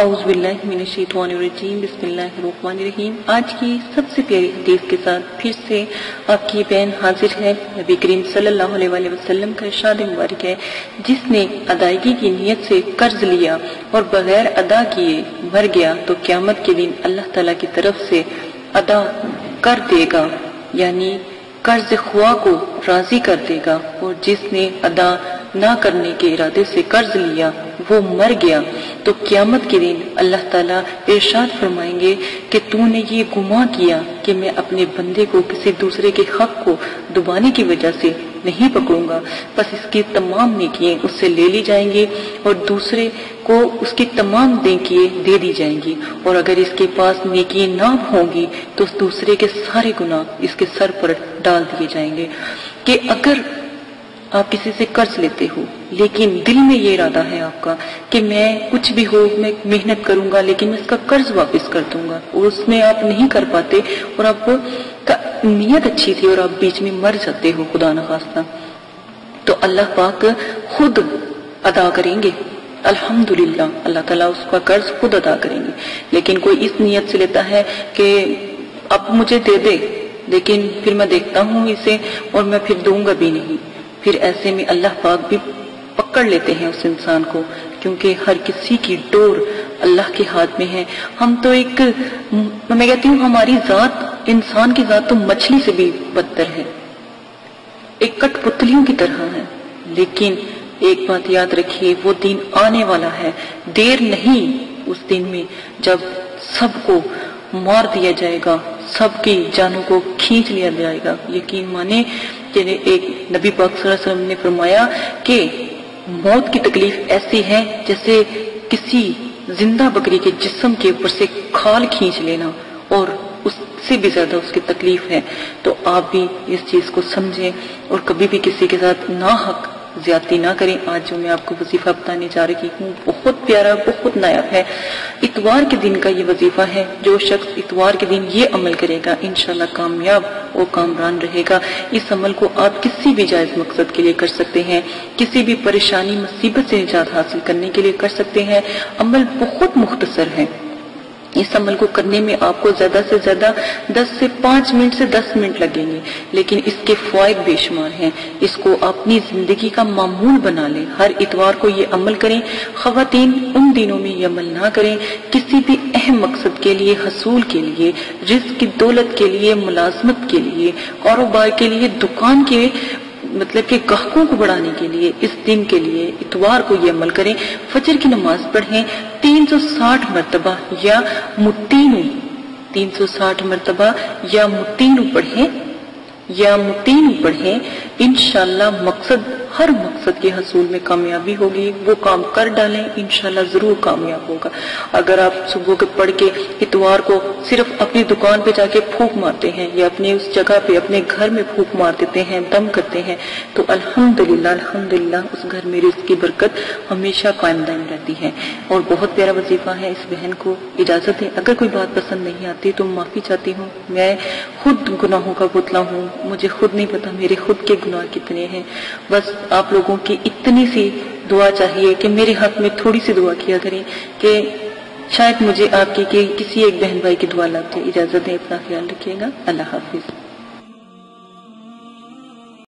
औज़बिल्लिमिनशैतानिर्रजीम बिस्मिल्लाहिर्रहमानिर्रहीम। आज की सबसे प्यारी हदीस के साथ फिर से आपकी बहन हाजिर है। नबी करीम सल्लल्लाहु अलैहि वसल्लम का इरशाद मुबारक है, जिसने अदायगी की नीयत से कर्ज लिया और बगैर अदा किए मर गया तो क्यामत के दिन अल्लाह ताला की तरफ़ से अदा कर देगा, यानी कर्ज खुआ को राज़ी कर देगा। और जिसने अदा ना करने के इरादे से कर्ज लिया, वो मर गया। तो क्यामत के दिन अल्लाह ताला इरशाद फरमाएँगे कि तूने ये गुमा किया कि मैं अपने बंदे को किसी दूसरे के हक को दुबाने की वजह से नहीं पकड़ूँगा। बस इसकी तमाम नेकियाँ उससे ले ली जाएँगी और दूसरे को उसकी तमाम नेकियाँ दे दी जाएँगी। और अगर इसके पास नेकियाँ ना होंगी तो उस दूसरे के सारे गुना इसके सर पर डाल दिए जाएँगे। कि अगर आप किसी से कर्ज लेते हो। लेकिन दिल में ये इरादा है आपका कि मैं कुछ भी हो, मैं मेहनत करूँगा, लेकिन मैं इसका कर्ज वापस कर दूँगा। और उसमें आप नहीं कर पाते और आपको नीयत अच्छी थी और आप बीच में मर जाते हो, खुदा न तो अल्लाह पाक खुद अदा करेंगे। अल्हम्दुलिल्लाह, अल्लाह ताला उसका कर्ज खुद अदा करेंगे। लेकिन कोई इस नीयत से लेता है कि अब मुझे दे दे, लेकिन फिर मैं देखता हूँ इसे और मैं फिर दूँगा भी नहीं। फिर ऐसे में अल्लाह पाक भी पकड़ लेते हैं उस इंसान को, क्योंकि हर किसी की डोर अल्लाह के हाथ में है। हम तो एक, मैं कहती हूँ, हमारी जात, इंसान की जात तो मछली से भी बदतर है। एक कठपुतलियों की तरह है। लेकिन एक बात याद रखिए, वो दिन आने वाला है। देर नहीं उस दिन में, जब सबको मार दिया जाएगा, सबकी जानों को खींच लिया जाएगा। यकीन माने एक नबी पाक ने फरमाया कि मौत की तकलीफ़ ऐसी है जैसे किसी ज़िंदा बकरी के जिस्म के ऊपर से खाल खींच लेना और उससे भी ज़्यादा उसकी तकलीफ़ है। तो आप भी इस चीज़ को समझें और कभी भी किसी के साथ ना हक ज़्यादा ना करें। आज जो मैं आपको वजीफा बताने जा रही हूँ, बहुत प्यारा, बहुत नायाब है। इतवार के दिन का ये वजीफा है, जो शख्स इतवार के दिन ये अमल करेगा इनशाला कामयाब और कामरान रहेगा। इस अमल को आप किसी भी जायज़ मकसद के लिए कर सकते हैं, किसी भी परेशानी, मुसीबत से निजात हासिल करने के लिए कर सकते हैं। अमल बहुत मुख्तसर है। इस अमल को करने में आपको ज़्यादा से ज़्यादा 10 से 5 मिनट से 10 मिनट लगेंगे। लेकिन इसके फायद बेशुमार हैं। इसको अपनी ज़िंदगी का मामूल बना लें। हर इतवार को ये अमल करें। खातन उन दिनों में ये अमल ना करें। किसी भी अहम मकसद के लिए, हसूल के लिए रिस्क की दौलत के लिए, मुलाजमत के लिए, कारोबार के लिए, दुकान के मतलब कि गाहकों को बढ़ाने के लिए, इस दिन के लिए, इतवार को ये अमल करें। फजर की नमाज़ पढ़ें 360 मरतबा या मुतीन 360 मरतबा या मुतीनू पढ़ें, या मुतीनू पढ़ें। इनशाला मकसद हर मकसद के हसूल में कामयाबी होगी। वो काम कर डालें इनशाला ज़रूर कामयाब होगा। अगर आप सुबह के पढ़ के इतवार को सिर्फ़ अपनी दुकान पे जाके फूक मारते हैं या अपने उस जगह पे, अपने घर में फूक मार देते हैं, दम करते हैं तो अल्हम्दुलिल्लाह अल्हम्दुलिल्लाह, उस घर में इसकी बरकत हमेशा कायम दायम रहती है। और बहुत प्यारा वजीफा है इस बहन को। इजाज़त है अगर कोई बात पसंद नहीं आती तो माफ़ी चाहती हूँ। मैं खुद गुनाहों का पुतला हूँ। मुझे खुद नहीं पता मेरे खुद के गुनाह कितने हैं। बस आप लोगों की इतनी सी दुआ चाहिए कि मेरे हक में थोड़ी सी दुआ किया करें कि शायद मुझे आपकी कि, किसी एक बहन भाई की दुआ जाए इजाज़त दें, अपना ख्याल रखिएगा। अल्लाह हाफिज।